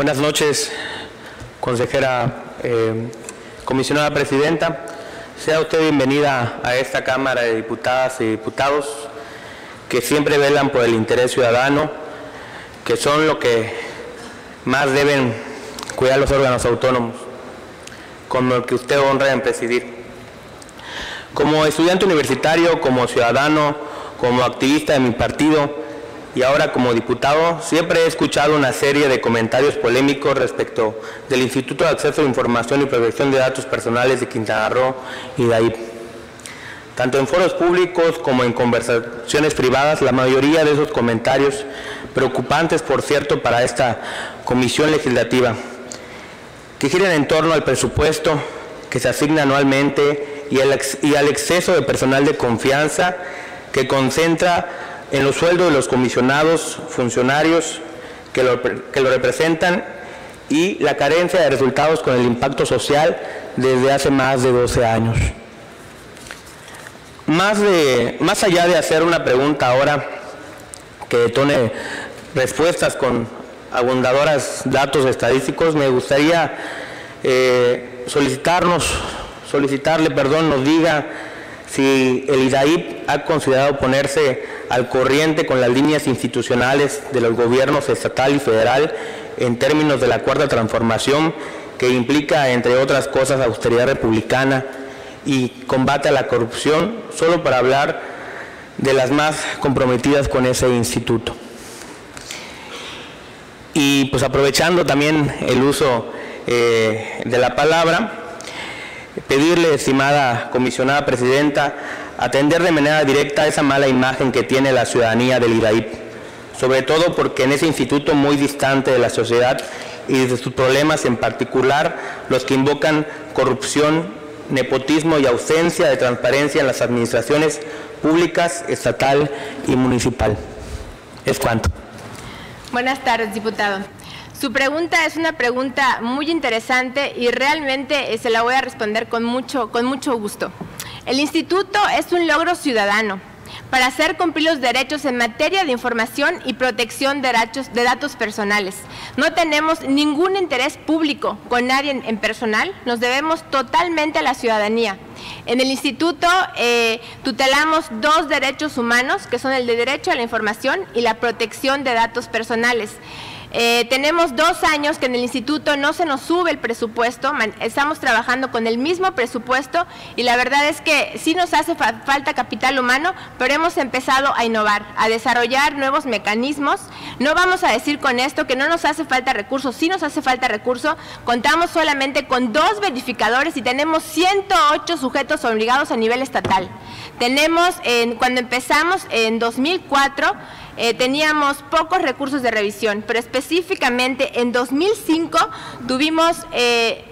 Buenas noches, consejera eh, comisionada presidenta. Sea usted bienvenida a esta Cámara de Diputadas y Diputados que siempre velan por el interés ciudadano, que son lo que más deben cuidar los órganos autónomos, como el que usted honra en presidir. Como estudiante universitario, como ciudadano, como activista de mi partido, y ahora como diputado siempre he escuchado una serie de comentarios polémicos respecto del Instituto de Acceso a Información y Protección de Datos Personales de Quintana Roo y de ahí. Tanto en foros públicos como en conversaciones privadas, la mayoría de esos comentarios, preocupantes por cierto para esta comisión legislativa, que giran en torno al presupuesto que se asigna anualmente y, al exceso de personal de confianza que concentra en los sueldos de los comisionados, funcionarios que lo, representan y la carencia de resultados con el impacto social desde hace más de 12 años. Más, de, más allá de hacer una pregunta ahora que detone respuestas con abundadoras datos estadísticos, me gustaría eh, solicitarnos, solicitarle, perdón, nos diga si el IDAIP ha considerado ponerse al corriente con las líneas institucionales de los gobiernos estatal y federal en términos de la cuarta transformación que implica, entre otras cosas, austeridad republicana y combate a la corrupción, solo para hablar de las más comprometidas con ese instituto. Y pues aprovechando también el uso eh, de la palabra, pedirle, estimada comisionada presidenta, atender de manera directa esa mala imagen que tiene la ciudadanía del IDAIP, sobre todo porque en ese instituto muy distante de la sociedad y de sus problemas en particular, los que invocan corrupción, nepotismo y ausencia de transparencia en las administraciones públicas, estatal y municipal. Es cuanto. Buenas tardes, diputado. Su pregunta es una pregunta muy interesante y realmente eh, se la voy a responder con mucho, con mucho gusto. El instituto es un logro ciudadano para hacer cumplir los derechos en materia de información y protección de datos, de datos personales. No tenemos ningún interés público con nadie en, personal, nos debemos totalmente a la ciudadanía. En el instituto eh, tutelamos dos derechos humanos, que son el de derecho a la información y la protección de datos personales. Eh, tenemos dos años que en el instituto no se nos sube el presupuesto, estamos trabajando con el mismo presupuesto y la verdad es que sí nos hace falta capital humano, pero hemos empezado a innovar, a desarrollar nuevos mecanismos. No vamos a decir con esto que no nos hace falta recursos, sí nos hace falta recursos, contamos solamente con dos verificadores y tenemos 108 sujetos obligados a nivel estatal. Tenemos, cuando empezamos en 2004, eh, teníamos pocos recursos de revisión, pero específicamente en 2005 tuvimos eh,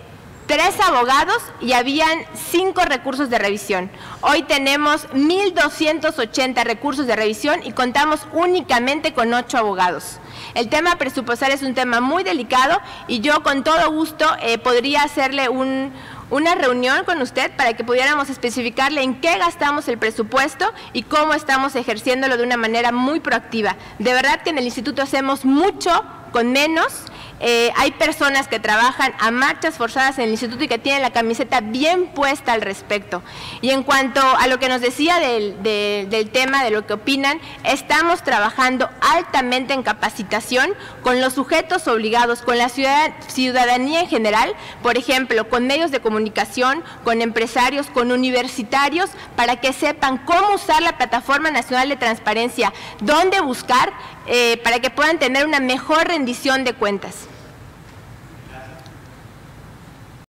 tres abogados y habían cinco recursos de revisión. Hoy tenemos 1.280 recursos de revisión y contamos únicamente con ocho abogados. El tema presupuestal es un tema muy delicado y yo con todo gusto eh, podría hacerle un, una reunión con usted para que pudiéramos especificarle en qué gastamos el presupuesto y cómo estamos ejerciéndolo de una manera muy proactiva. De verdad que en el instituto hacemos mucho con menos eh, hay personas que trabajan a marchas forzadas en el instituto y que tienen la camiseta bien puesta al respecto. Y en cuanto a lo que nos decía del, tema, de lo que opinan, estamos trabajando altamente en capacitación con los sujetos obligados, con la ciudadanía en general, por ejemplo, con medios de comunicación, con empresarios, con universitarios, para que sepan cómo usar la Plataforma Nacional de Transparencia, dónde buscar, eh, para que puedan tener una mejor rendición de cuentas.